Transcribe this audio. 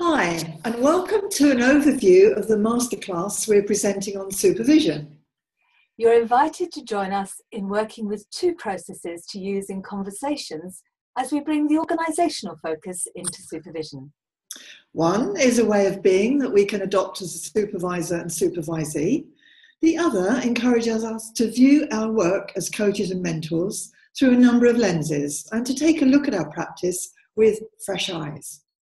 Hi, and welcome to an overview of the masterclass we're presenting on supervision. You're invited to join us in working with two processes to use in conversations as we bring the organisational focus into supervision. One is a way of being that we can adopt as a supervisor and supervisee. The other encourages us to view our work as coaches and mentors through a number of lenses and to take a look at our practice with fresh eyes.